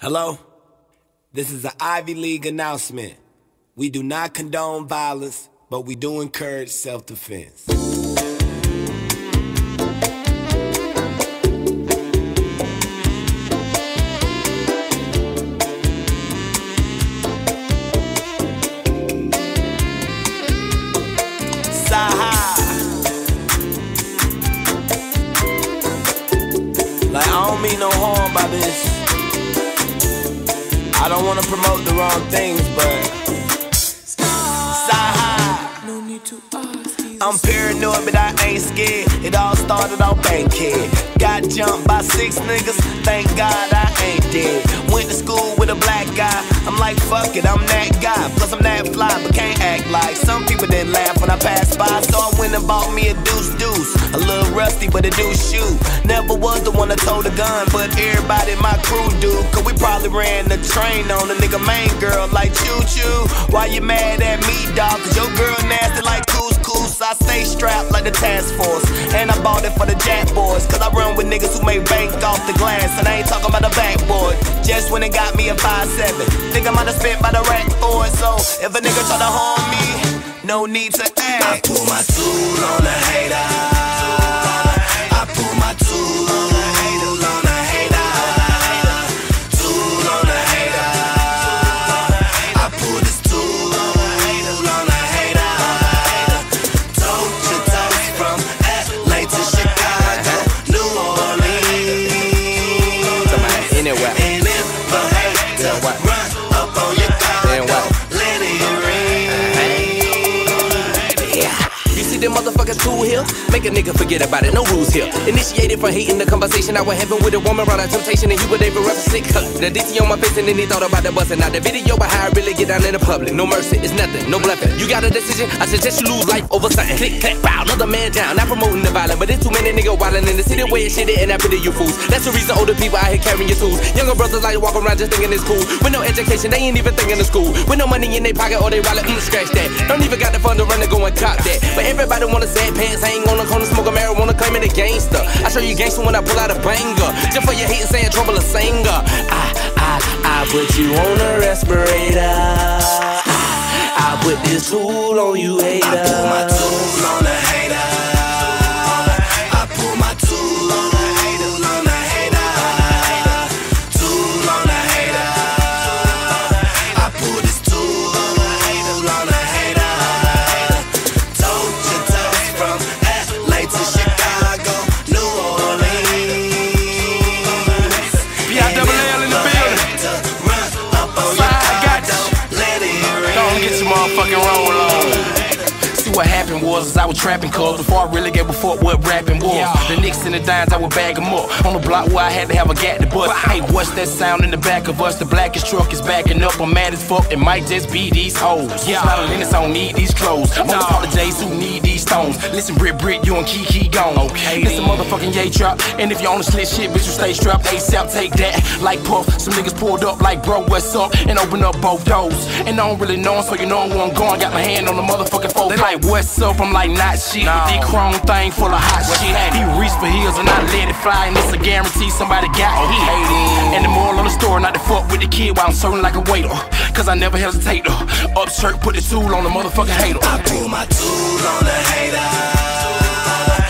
Hello? This is an Ivy League announcement. We do not condone violence, but we do encourage self defense. Like, I don't mean no harm by this. I don't wanna promote the wrong things, but. Cyhi. No need to ask. I'm paranoid, but I ain't scared. It all started off Bankhead. Got jumped by six niggas. Thank God I ain't dead. Went to school with a black guy. I'm like, fuck it, I'm that guy. Plus, I'm that fly, but can't act like. Some people didn't laugh when I passed by, so I went and bought me a deuce deuce. A little rusty, but a deuce shoe. Never was the one that told a gun, but everybody in my crew do. Cause we probably ran the train on a nigga main girl like choo choo. Why you mad at me, dog? Cause your girl nasty like couscous. I stay strapped like the task force. And I bought it for the jack boys. Cause I run with niggas who make bank off the glass. And I ain't talking about the backboard. Just when it got me a 5'7. Think I might have spent by the rack for it. So if a nigga try to harm me, no need to ask. I pull my tool on the hater. Motherfuckers cool here? Make a nigga forget about it, no rules here. Initiated from hating the conversation I was having with a woman, brought out temptation, and he was able to sick. Huh. The DT on my face, and then he thought about the busting out the video, but how I really get down in the public. No mercy, it's nothing, no bluffing. You got a decision? I suggest you lose life over something. Click, clap, bow, another man down. Not promoting the violence, but it's too many niggas wildin' in the city where shit it and I pity you fools. That's the reason older people out here carrying your tools. Younger brothers like to walk around just thinking it's cool. With no education, they ain't even thinking of school. With no money in their pocket or they wallet, mm, scratch that. Fund to run and go and cop that. But everybody wanna sad pants, hang on the corner, smoke a marijuana, claiming a gangster. I show you gangster when I pull out a banger. Just for your hating saying trouble a singer. I, I, I put you on a respirator. I, I put this tool on you, hater. I pull my tool on motherfucking roll on. See what happened was is I was trapping cuz before I really gave a fuck what rapping was. The nicks and the dimes I would bag 'em up on the block where I had to have a gat to bust. Hey, what's that sound in the back of us? The blackest truck is backing up. I'm mad as fuck. It might just be these hoes. Yeah, not a Linus, I don't need these clothes. I'm gonna call the J's who need Listen, Brit Brit, you and Kiki gone. Okay, this a motherfucking yay trap. And if you on the slit shit, bitch, you stay strapped. ASAP, take that. Like Puff, some niggas pulled up like bro, what's up? And open up both doors. And I don't really know 'em, so you know where I'm going. Got my hand on the motherfucking phone. They like, what's up? I'm like, not shit. With the chrome thing full of hot shit. He reached for heels and I let it fly. And it's a guarantee somebody got hit. And the moral of the story, not to fuck with the kid while I'm serving like a waiter. Cause I never hesitate. uh. Up shirt, put the tool on the motherfucking hater. I pull my tool on the hater. Sobaida.